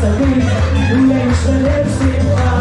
We ain't so lips.